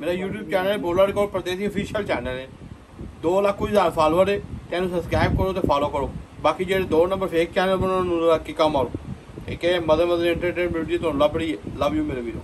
ਮੇਰਾ YouTube channel ਹੈ ਬੋਲਾ ਰਿਕਾਰਡ ਪਰਦੇਸੀ ਅਫੀਸ਼ੀਅਲ ਚੈਨਲ ਹੈ 2 ਲੱਖ ਕੁਝ ਹਜ਼ਾਰ ਫਾਲੋਅਰ ਹੈ ਤੈਨੂੰ ਸਬਸਕ੍ਰਾਈਬ ਕਰੋ ਤੇ ਫਾਲੋ ਕਰੋ ਬਾਕੀ ਜਿਹੜੇ ਦੋ ਨੰਬਰ ਫੇਕ ਚੈਨਲ ਬਣਾਉਣ ਨੂੰ ਰੱਖ ਕੇ ਕੰਮ ਆਓ ਠੀਕ ਹੈ ਮਦਰ ਮਦਰ ਐਂਟਰਟੇਨਮੈਂਟ ਵੀਡੀਓ ਤੁਹਾਨੂੰ ਲੱਭ ਰਹੀ ਹੈ ਲਵ ਯੂ ਮੇਰੇ ਵੀਰੋ